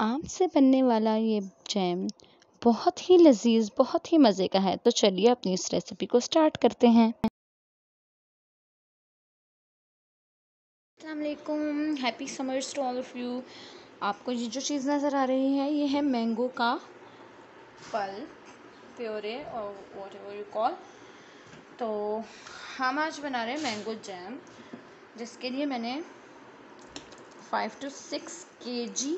आम से बनने वाला ये जैम बहुत ही लजीज, बहुत ही मज़े का है। तो चलिए अपनी इस रेसिपी को स्टार्ट करते हैं। अल्लाम happy summers to all of you आपको ये जो चीज़ नज़र आ रही है, ये है मैंगो का फल, प्योरे और वॉट एवर यू कॉल तो हम आज बना रहे हैं मैंगो जैम जिसके लिए मैंने फाइव टू सिक्स के जी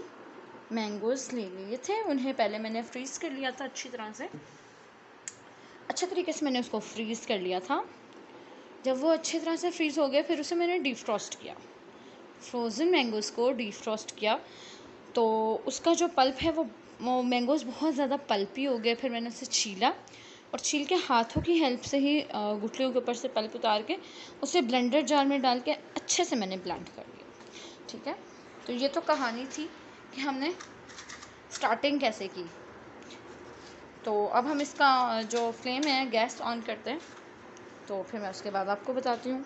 मैंगोज़ ले लिए थे, उन्हें पहले मैंने फ्रीज़ कर लिया था अच्छी तरह से। अच्छे तरीके से मैंने उसको फ्रीज़ कर लिया था। जब वो अच्छी तरह से फ्रीज़ हो गया, फिर उसे मैंने डीप फ्रॉस्ट किया। फ्रोज़न मैंगोज़ को डीप फ्रॉस्ट किया। तो उसका जो पल्प है, वो वो मैंगोज़ बहुत ज़्यादा पल्पी हो गए, फिर मैंने उसे छीला। और छील के हाथों की हेल्प से ही गुटलियों के ऊपर से पल्प उतार के, उसे ब्लेंडर जार में डाल के अच्छे से मैंने ब्लेंड कर लिया। ठीक है? तो ये तो कहानी थी। कि हमने स्टार्टिंग कैसे की? तो अब हम इसका, जो फ्लेम है गैस ऑन करते हैं। तो फिर मैं उसके बाद आपको बताती हूँ।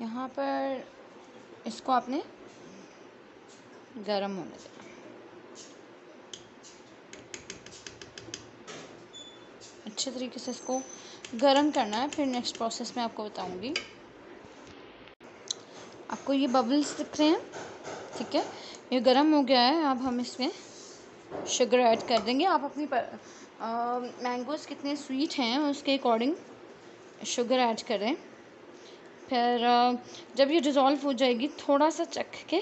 यहाँ पर इसको आपने गरम होने देना। अच्छे तरीके से इसको गरम करना है। फिर नेक्स्ट प्रोसेस में आपको बताऊँगी। आपको ये बबल्स दिख रहे हैं। ठीक है? ये गर्म हो गया है अब हम इसमें शुगर ऐड कर देंगे। आप अपनी मैंगोज़ कितने स्वीट हैं उसके अकॉर्डिंग शुगर ऐड करें। फिर आ, जब ये डिज़ोल्व हो जाएगी थोड़ा सा चख के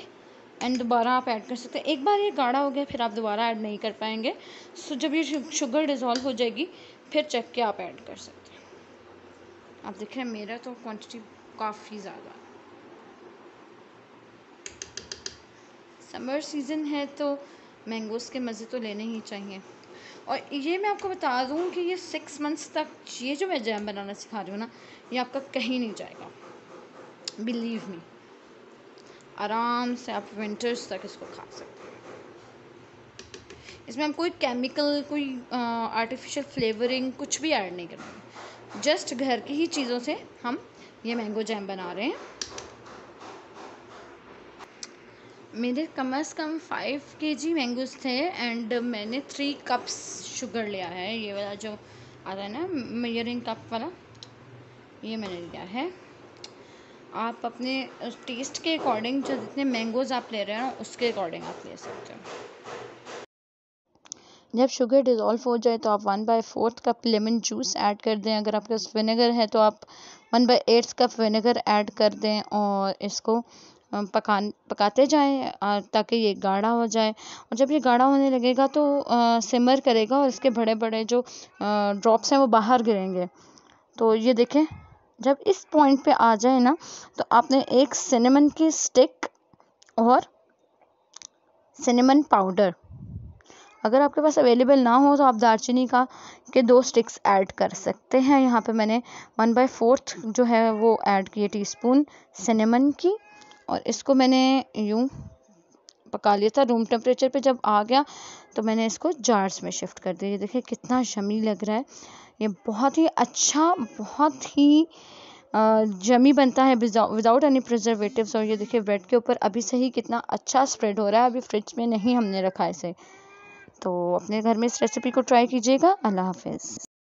एंड दोबारा आप ऐड कर सकते हैं। एक बार ये गाढ़ा हो गया फिर आप दोबारा ऐड नहीं कर पाएँगे। सो जब ये शुगर डिज़ोल्व हो जाएगी फिर चख के आप ऐड कर सकते हैं। आप देख रहे हैं मेरा तो क्वांटिटी काफ़ी ज़्यादा समर सीज़न है तो मैंगोज़ के मज़े तो लेने ही चाहिए। और ये मैं आपको बता दूँ कि ये सिक्स मंथ्स तक ये जो मैं जैम बनाना सिखा रही हूँ ना, ये आपका कहीं नहीं जाएगा। बिलीव मी आराम से आप विंटर्स तक इसको खा सकते हैं। इसमें हम कोई केमिकल कोई आर्टिफिशियल फ्लेवरिंग कुछ भी ऐड नहीं करेंगे जस्ट घर की ही चीज़ों से हम ये मैंगो जैम बना रहे हैं। मेरे कम अज़ कम फाइव के जी मैंगोज़ थे एंड मैंने थ्री कप्स शुगर लिया है। ये वाला जो आता है ना मेयरिंग कप वाला, ये मैंने लिया है। आप अपने टेस्ट के अकॉर्डिंग जो जितने मैंगोज़ आप ले रहे हैं, उसके अकॉर्डिंग आप ले सकते हो। जब शुगर डिज़ोल्व हो जाए तो आप one by fourth cup lemon juice add कर दें। अगर आपके पास विनेगर है तो आप one by eighth cup vinegar add कर दें, और इसको पका पकाते जाएँ ताकि ये गाढ़ा हो जाए। और जब ये गाढ़ा होने लगेगा तो सिमर करेगा और इसके बड़े बड़े जो ड्रॉप्स हैं वो बाहर गिरेंगे। तो ये देखें, जब इस पॉइंट पे आ जाए ना तो आपने एक सिनेमन की स्टिक और सिनेमन पाउडर अगर आपके पास अवेलेबल ना हो तो आप दालचीनी का, के दो स्टिक्स ऐड कर सकते हैं। यहाँ पे मैंने वन बाई फोर्थ जो है वो ऐड किए टीस्पून सिनेमन की। और इसको मैंने यूँ पका लिया था। रूम टेम्परेचर पे जब आ गया तो मैंने इसको जार्स में शिफ्ट कर दिया। ये देखिए कितना शमी लग रहा है। ये बहुत ही अच्छा बहुत ही जमी बनता है विदाउट एनी प्रिजर्वेटिव्स और ये देखिए ब्रेड के ऊपर अभी से ही कितना अच्छा स्प्रेड हो रहा है। अभी फ्रिज में नहीं हमने रखा इसे। तो अपने घर में इस रेसिपी को ट्राई कीजिएगा। अल्लाह हाफिज़।